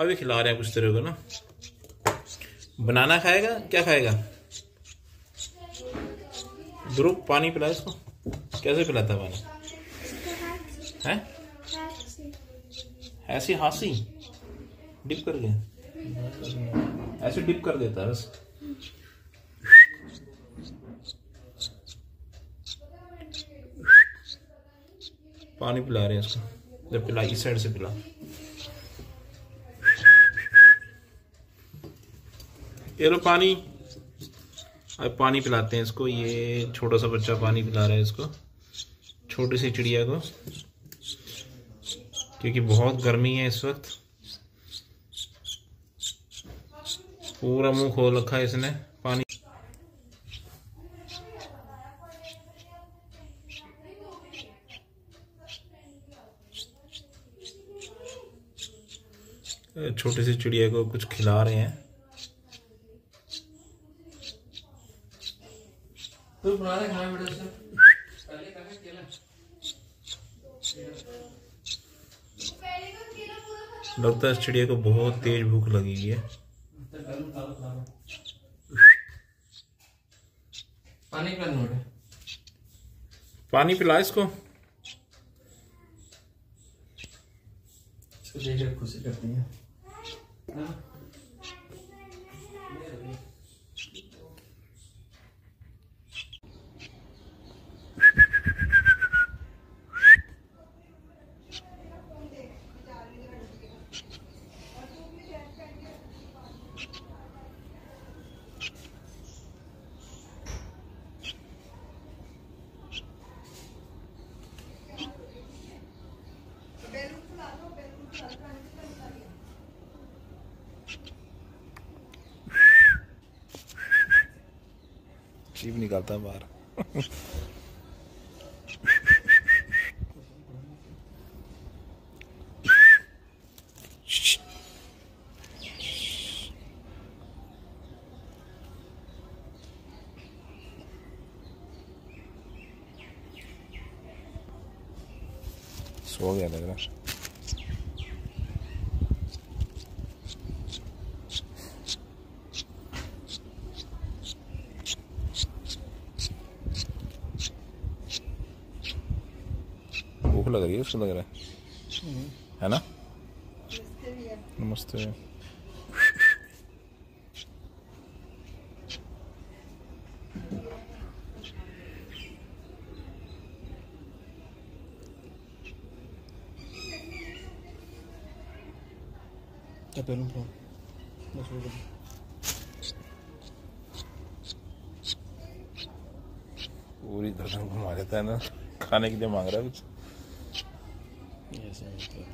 अभी खिला रहे हैं कुछ तरह को ना। बनाना खाएगा? क्या खाएगा? ध्रुव, पानी पिला इसको। कैसे पिलाता पानी? है? ऐसी हासी। डिप कर गया ऐसे डिप कर देता है बस। पानी पिला रहे हैं इसको। जब पिला, इस साइड से पिला। ये लो पानी। अब पानी पिलाते हैं इसको, ये छोटा सा बच्चा पानी पिला रहा है इसको, छोटी सी चिड़िया को, क्योंकि बहुत गर्मी है इस वक्त। पूरा मुँह खोल रखा है इसने, पानी। छोटी सी चिड़िया को कुछ खिला रहे हैं। तू खाना बेटा से पहले कहा केला। है चिड़िया को बहुत तेज भूख लगी है। पानी है पानी पिला इसको। इसको देख के खुशी करती है। जीव निकालता है बाहर। सो गया लग रहा है भूख लग रही है उसको लग रहा है। है ना? नमस्ते। क्या पहलू फ़ोन बस पूरी दर्शन घुमा देता है ना। खाने के लिए मांग रहा है कुछ? is everything.